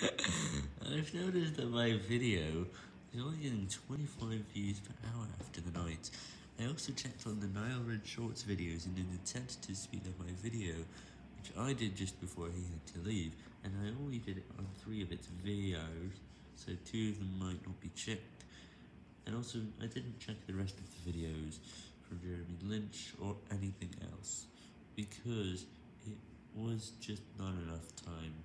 I've noticed that my video is only getting 25 views per hour after the night. I also checked on the Nile Red Shorts videos in an attempt to speed up my video, which I did just before he had to leave, and I only did it on three of its videos, so two of them might not be checked. And also, I didn't check the rest of the videos from Jeremy Lynch or anything else, because it was just not enough time.